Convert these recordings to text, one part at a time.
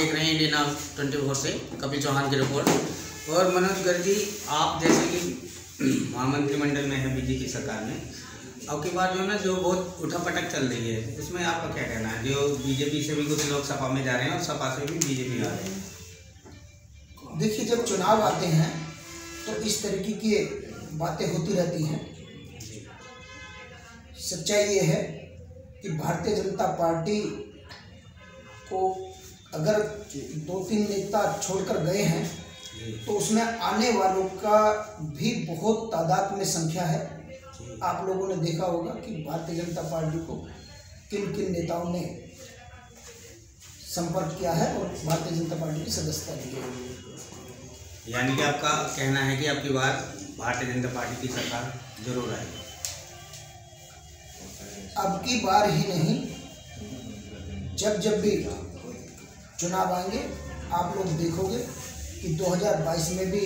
देख रहे हैं इंडियन हाउस ट्वेंटी फोर से, कपिल चौहान की रिपोर्ट और मनोज गर्ग, आप जैसे कि महामंत्रिमंडल में है, बीजेपी सरकार में। अब की बार जो है ना, जो बहुत उठापटक चल रही है, उसमें आपका क्या कहना है? जो बीजेपी से भी कुछ लोग सपा में जा रहे हैं और सपा से भी बीजेपी आ रहे हैं। देखिए, जब चुनाव आते हैं तो इस तरीके की बातें होती रहती हैं। सच्चाई ये है कि भारतीय जनता पार्टी को अगर दो तीन नेता छोड़कर गए हैं तो उसमें आने वालों का भी बहुत तादाद में संख्या है। आप लोगों ने देखा होगा कि भारतीय जनता पार्टी को किन किन नेताओं ने संपर्क किया है और भारतीय जनता पार्टी की सदस्यता ली है। यानी कि आपका कहना है कि अब की बार भारतीय जनता पार्टी की सरकार ज़रूर आएगी। अब की बार ही नहीं जब जब भी चुनाव आएँगे। आप लोग देखोगे कि 2022 में भी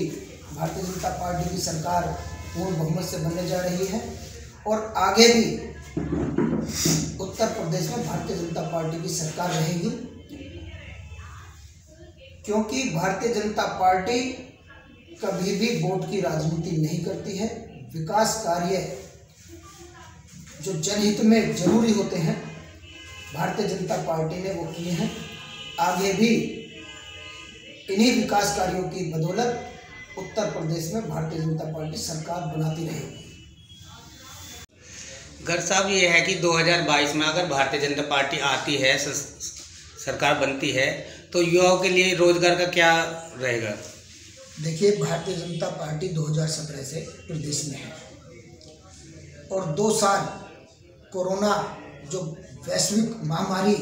भारतीय जनता पार्टी की सरकार पूर्ण बहुमत से बनने जा रही है और आगे भी उत्तर प्रदेश में भारतीय जनता पार्टी की सरकार रहेगी। क्योंकि भारतीय जनता पार्टी कभी भी वोट की राजनीति नहीं करती है। विकास कार्य जो जनहित में ज़रूरी होते हैं, भारतीय जनता पार्टी ने वो किए हैं। आगे भी इन्हीं विकास कार्यों की बदौलत उत्तर प्रदेश में भारतीय जनता पार्टी सरकार बनाती रहेगी। घर साहब ये है कि 2022 में अगर भारतीय जनता पार्टी आती है सरकार बनती है तो युवाओं के लिए रोज़गार का क्या रहेगा? देखिए भारतीय जनता पार्टी 2017 से प्रदेश में है। और दो साल कोरोना जो वैश्विक महामारी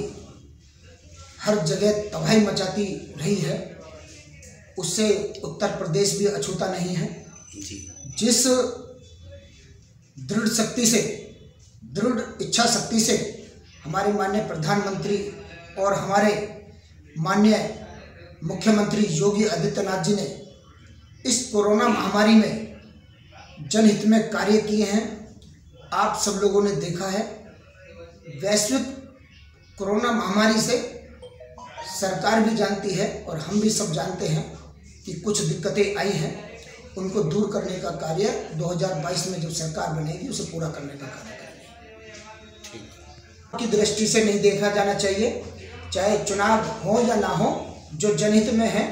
हर जगह तबाही मचाती रही है। उससे उत्तर प्रदेश भी अछूता नहीं है। जी। जिस दृढ़ शक्ति से दृढ़ इच्छा शक्ति से हमारे माननीय प्रधानमंत्री और हमारे माननीय मुख्यमंत्री योगी आदित्यनाथ जी ने इस कोरोना महामारी में जनहित में कार्य किए हैं। आप सब लोगों ने देखा है। वैश्विक कोरोना महामारी से सरकार भी जानती है और हम भी सब जानते हैं कि कुछ दिक्कतें आई हैं। उनको दूर करने का कार्य 2022 में जब सरकार बनेगी उसे पूरा करने का कार्य करेंगे। की दृष्टि से नहीं देखा जाना चाहिए चाहे चुनाव हो या ना हो जो जनहित में है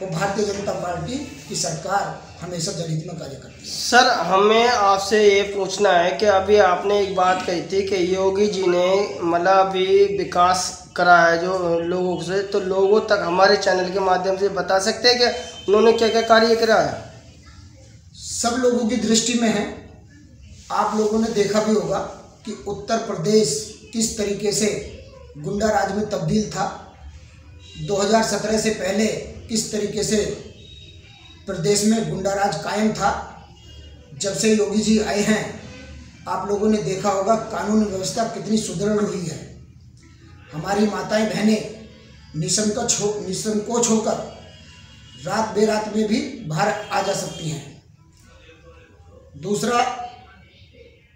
वो भारतीय जनता पार्टी की सरकार हमेशा जनहित में कार्य करती है। सर हमें आपसे ये पूछना है कि अभी आपने एक बात कही थी कि योगी जी ने मतलब अभी विकास करा है जो लोगों से तो लोगों तक हमारे चैनल के माध्यम से बता सकते हैं कि उन्होंने क्या क्या कार्य करा है? सब लोगों की दृष्टि में है। आप लोगों ने देखा भी होगा कि उत्तर प्रदेश किस तरीके से गुंडा राज में तब्दील था। 2017 से पहले किस तरीके से प्रदेश में गुंडा राज कायम था। जब से योगी जी आए हैं, आप लोगों ने देखा होगा कानून व्यवस्था कितनी सुदृढ़ हुई है। हमारी माताएँ बहनें निसंकोच हो, निसंकोच होकर रात बेरात में भी बाहर आ जा सकती हैं। दूसरा,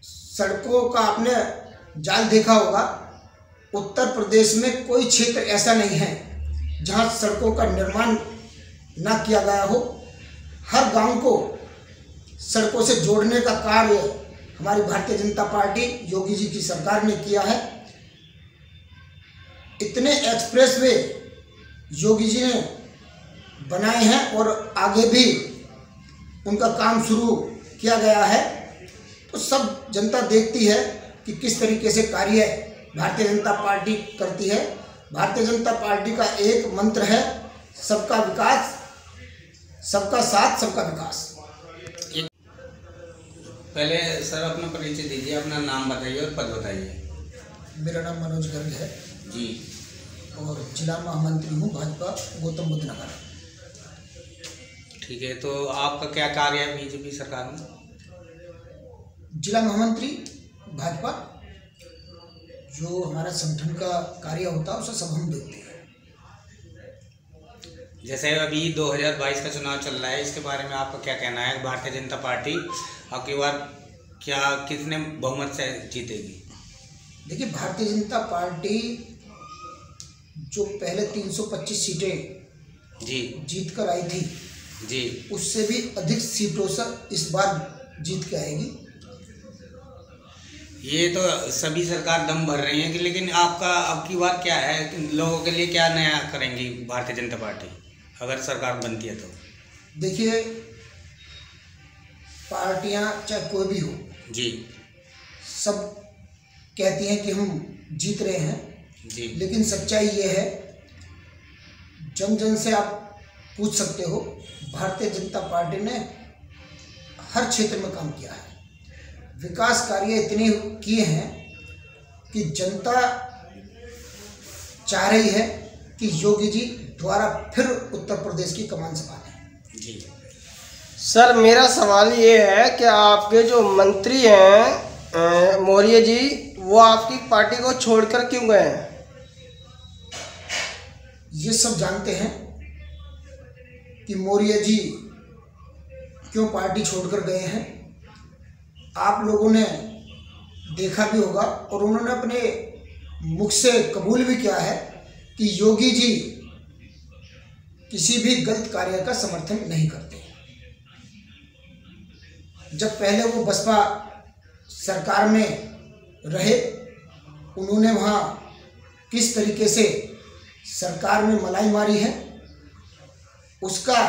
सड़कों का आपने जाल देखा होगा, उत्तर प्रदेश में कोई क्षेत्र ऐसा नहीं है जहाँ सड़कों का निर्माण ना किया गया हो। हर गाँव को सड़कों से जोड़ने का कार्य हमारी भारतीय जनता पार्टी योगी जी की सरकार ने किया है। इतने एक्सप्रेस वे योगी जी ने बनाए हैं और आगे भी उनका काम शुरू किया गया है। तो सब जनता देखती है कि किस तरीके से कार्य भारतीय जनता पार्टी करती है। भारतीय जनता पार्टी का एक मंत्र है, सबका विकास सबका साथ सबका विकास। पहले सर अपना परिचय दीजिए अपना नाम बताइए और पद बताइए। मेरा नाम मनोज गर्ग है। जी। और जिला महामंत्री हूँ भाजपा गौतम बुद्ध नगर। ठीक है तो आपका क्या कार्य है बीजेपी सरकार में? जिला महामंत्री भाजपा। जो हमारा संगठन का कार्य होता है उसे सब हम देखते हैं। जैसे अभी 2022 का चुनाव चल रहा है इसके बारे में आपका क्या कहना है? भारतीय जनता पार्टी आपकी बार क्या कितने बहुमत से जीतेगी? देखिए भारतीय जनता पार्टी जो पहले 325 सीटें जी। जीत कर आई थी जी। उससे भी अधिक सीटों से इस बार जीत के आएगी। ये तो सभी सरकार दम भर रही है कि लेकिन आपका अब की बार क्या है? लोगों के लिए क्या नया करेंगी भारतीय जनता पार्टी? अगर सरकार बनती है तो। देखिए पार्टियाँ चाहे कोई भी हो जी। सब कहती हैं कि हम जीत रहे हैं जी। लेकिन सच्चाई ये है जन जन से आप पूछ सकते हो भारतीय जनता पार्टी ने हर क्षेत्र में काम किया है। विकास कार्य इतने किए हैं कि जनता चाह रही है कि योगी जी द्वारा फिर उत्तर प्रदेश की कमान संभालें जी। सर मेरा सवाल ये है कि आपके जो मंत्री हैं मौर्य जी वो आपकी पार्टी को छोड़कर क्यों गए हैं? ये सब जानते हैं कि मौर्य जी क्यों पार्टी छोड़कर गए हैं। आप लोगों ने देखा भी होगा और उन्होंने अपने मुख से कबूल भी किया है कि योगी जी किसी भी गलत कार्य का समर्थन नहीं करते। जब पहले वो बसपा सरकार में रहे, उन्होंने वहाँ किस तरीके से सरकार में मलाई मारी है, उसका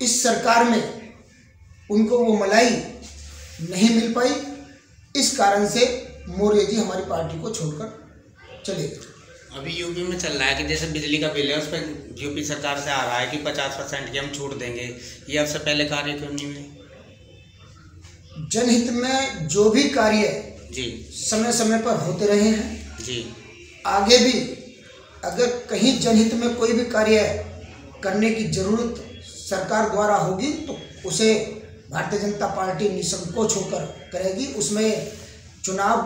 इस सरकार में उनको वो मलाई नहीं मिल पाई, इस कारण से मौर्य जी हमारी पार्टी को छोड़कर चले गए। अभी यूपी में चल रहा है कि जैसे बिजली का बिल है उस पर यूपी सरकार से आ रहा है कि पचास परसेंट की हम छूट देंगे। ये अब से पहले कार्य क्यों नहीं हुए? जनहित में जो भी कार्य जी। समय समय पर होते रहे हैं जी। आगे भी अगर कहीं जनहित में कोई भी कार्य करने की ज़रूरत सरकार द्वारा होगी तो उसे भारतीय जनता पार्टी निसंकोच होकर करेगी। उसमें चुनाव